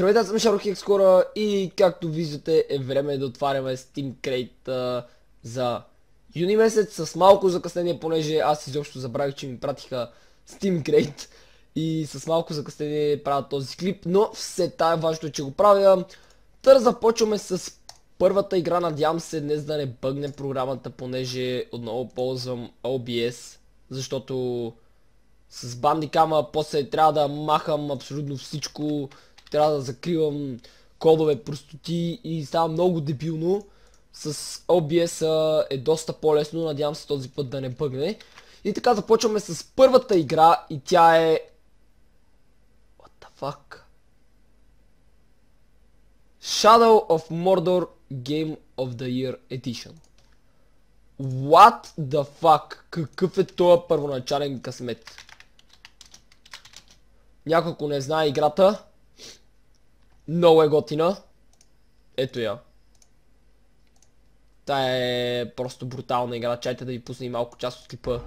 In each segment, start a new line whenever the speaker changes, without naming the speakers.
Здравейте, аз съм Шарохек скоро и както виждате е време да отваряме Steam Crate за юни месец с малко закъснение, понеже аз изобщо забравих, че ми пратиха Steam Crate и с малко закъснение правя този клип, но все тая важно е, че го правя. Тър започваме с първата игра, надявам се днес да не бъгне програмата, понеже отново ползвам OBS, защото с бандикама после трябва да махам абсолютно всичко, трябва да закривам кодове, простоти и става много дебилно. С OBS е доста по-лесно, надявам се този път да не бъгне. И така започваме с първата игра и тя е... What the fuck? Shadow of Mordor Game of the Year Edition. What the fuck? Какъв е този първоначален късмет? Някой ако не знае играта, много е готина. Ето я. Та е просто брутална игра. Чайте да ви пусна и малко част от клипа.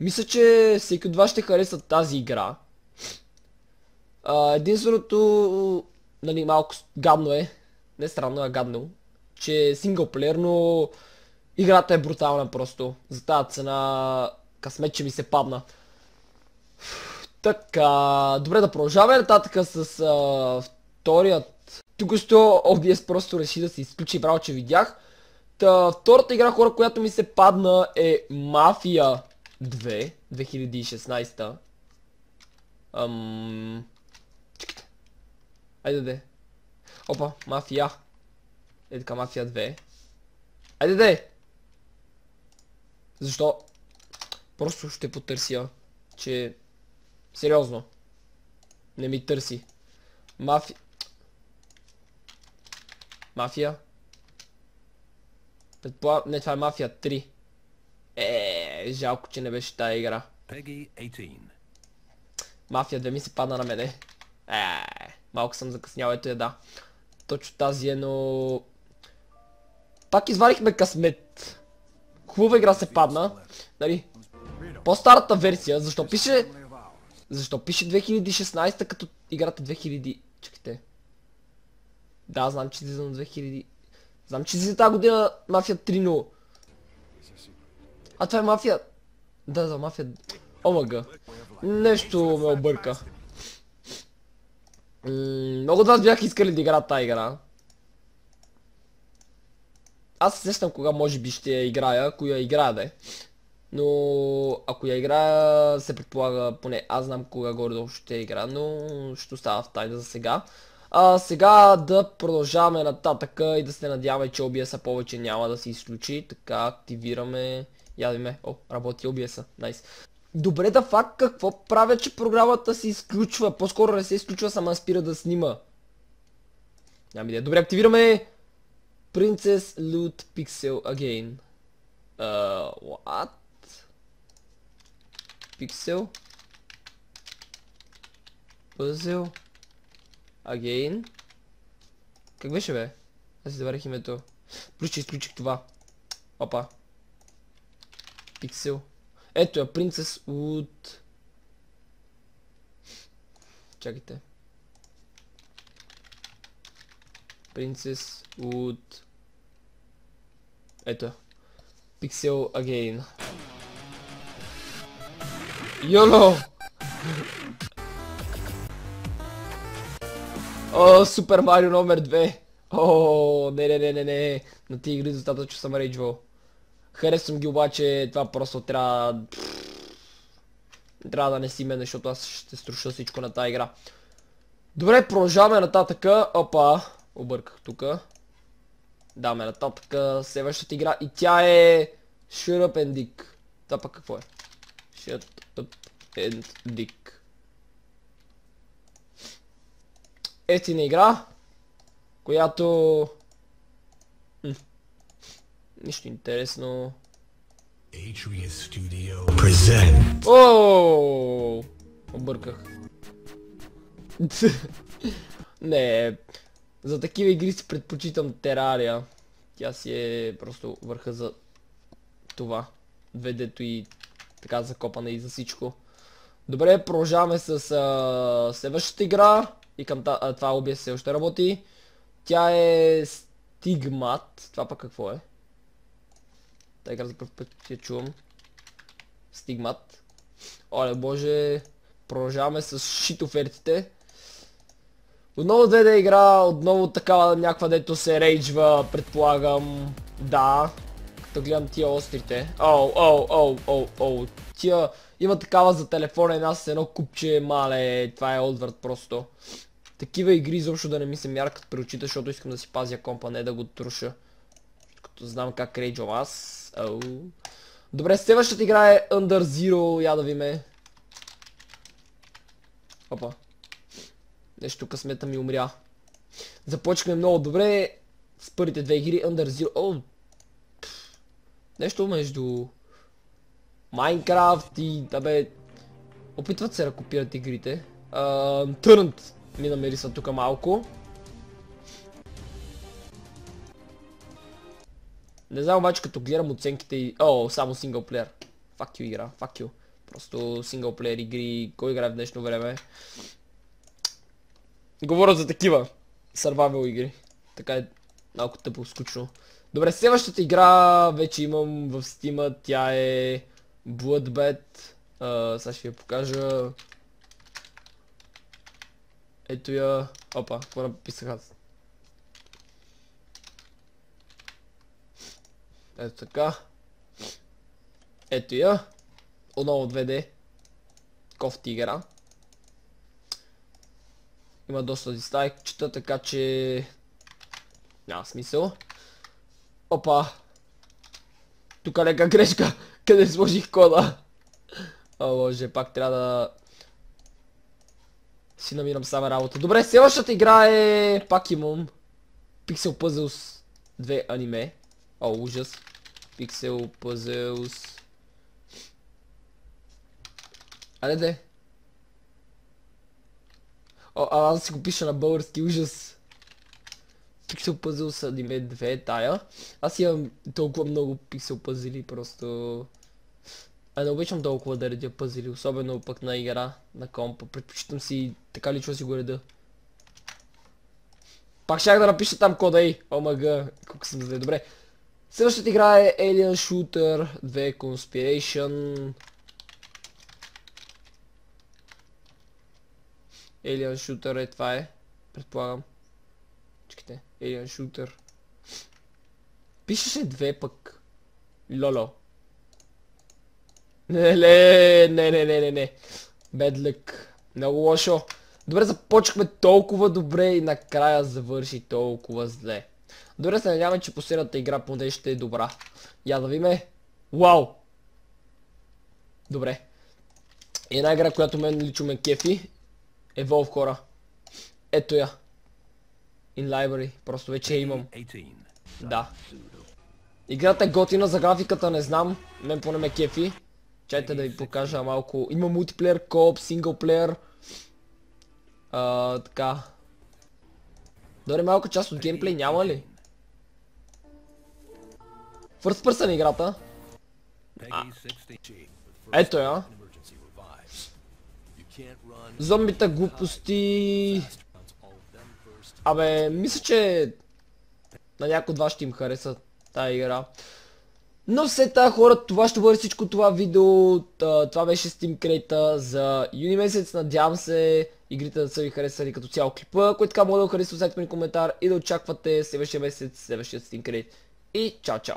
Мисля, че всеки от вас ще харесат тази игра. единственото, нали, малко гадно е, не странно, а гадно, че е синглплеер, но играта е брутална просто. За тази цена късмет, че ми се падна. Така, добре да продължаваме нататък с а, вторият. Тук що OBS просто реши да се изключи, браво, че видях. Та, втората игра, хора, която ми се падна е Мафия 2, 2016. Ам... Чекайте. Айде де. Опа, Мафия. Е така, Мафия 2. Айде де! Защо? Просто ще потърся, че... Сериозно. Не ми търси. Мафия... Мафия? Предполагам... Не, това е Мафия 3. Е, жалко, че не беше тая игра. Мафия 2 ми се падна на мене. Е, малко съм закъснял, ето я да. Точно тази е, но... Пак извадихме късмет. Хубава игра се падна. Нали? По-старата версия, защо пише... Защо пише 2016 като играта 2000... Чакайте. Да, знам, че излиза на 2000... Знам, че излиза тази година Мафия 3, но... А това е Мафия... Да, за Мафия... Омага. Нещо ме обърка. много от вас бях искали да играят тази игра. Аз се сещам кога може би ще я играя, ако я играя да е. Но ако я играя, се предполага, поне аз знам кога горе-долу ще я играя, но ще остава в тайна за сега. А, сега да продължаваме нататъка и да се надяваме, че OBS-а повече няма да се изключи. Така, активираме. Ядиме. О, работи OBS-а. Найс. Добре да факт какво правя, че програмата се изключва. По-скоро не се изключва, сама спира да снима. Няма идея. Добре, активираме Princess Loot Pixel again. Uh, what? Pixel? Puzzle? Again? Как беше бе? Аз заварих името. Плюс, че изключих това. Опа. Пиксел. Ето я, Princess Wood. Чакайте. Princess Wood. Ето. Pixel Again. YOLO! О, Супер Марио номер 2. О, не, не, не, не, не. На тия игри достатъчно съм рейджвал. Харесвам ги обаче, това просто трябва... Трябва да не си мене, защото аз ще струша всичко на тази игра. Добре, продължаваме нататъка. Опа. Обърках тука. Даме нататък следващата игра и тя е Shut Up and Dick. Това пък какво е? Shut Up and Dick. Ефтина игра, която... Нищо интересно. Atria Studio present. Ооо! Обърках. Не, за такива игри си предпочитам Терария. Тя си е просто върха за това. 2D-то и така закопане и за всичко. Добре, продължаваме с а, следващата игра. И към та, а, това OBS все още работи. Тя е Стигмат. Това пък какво е? Та игра за първ път я чувам. Стигмат. Оле боже. Продължаваме с шит офертите. Отново 2D игра, отново такава някаква дето се рейджва, предполагам. Да. Като гледам тия острите. Оу, оу, оу, оу, оу. Тия... Има такава за телефона една с едно купче, мале. Това е отвърт просто. Такива игри изобщо да не ми се мяркат при очите, защото искам да си пазя компа, не да го труша. Като знам как рейджвам аз. Оу. Добре, следващата игра е Under Zero, я да видиме. Опа. Нещо късмета ми умря. Започваме много добре с първите две игри Under Zero. О, нещо между Майнкрафт и... Абе... Опитват се да копират игрите. Търнт ми намери са тук малко. Не знам обаче като гледам оценките и... О, само синглплеер. Fuck you игра, fuck you. Просто синглплеер игри, кой играе в днешно време? Говоря за такива survival игри. Така е малко тъпо, скучно. Добре, следващата игра вече имам в Steam, тя е Bloodbed. сега ще ви я покажа. Ето я... Опа, какво написах аз? Ето така. Ето я. Отново 2D. Кофти игра. Има доста дистайкчета, така че... Няма смисъл. Опа. Тук лека грешка. Къде сложих кода? О, боже, пак трябва да... Си намирам сама работа. Добре, следващата игра е... Пак имам... Pixel Puzzles 2 аниме. О, ужас. Pixel Puzzles... Аре де. А аз си го пиша на български, ужас. Pixel Puzzles аниме 2 е тая. Аз имам толкова много пиксел пъзели, просто... А не обичам толкова да редя пъзели, особено пък на игра, на компа. Предпочитам си така лично си го реда. Пак щях да напиша там кода и. Омага, колко съм зле. Добре. Следващата игра е Alien Shooter 2 Conspiration. Alien Shooter е това е. Предполагам. Чекайте. Alien Shooter. Пишеше две пък. Лоло. Не, не, не, не, не, не, не. Бедлък. Много лошо. Добре, започнахме толкова добре и накрая завърши толкова зле. Добре, се надяваме, че последната игра поне ще е добра. Я да видиме. Вау! Добре. Една игра, която мен лично ме кефи Evolve хора. Ето я. In library. Просто вече я имам. Да. Играта е готина за графиката, не знам. Мен поне ме кефи. Чайте да ви покажа малко. Има мултиплеер, кооп, синглплеер. така. Дори малко част от геймплей няма ли? First person играта. ето я. Зомбите глупости... Абе, мисля, че на някой от вас ще им хареса тази игра. Но все така хора, това ще бъде всичко това видео. Това беше Steam Crate за юни месец. Надявам се игрите да са ви харесали като цяло клипа. Който така мога да го харесва, оставете ми коментар и да очаквате следващия месец, следващия Steam Crate. И чао чао!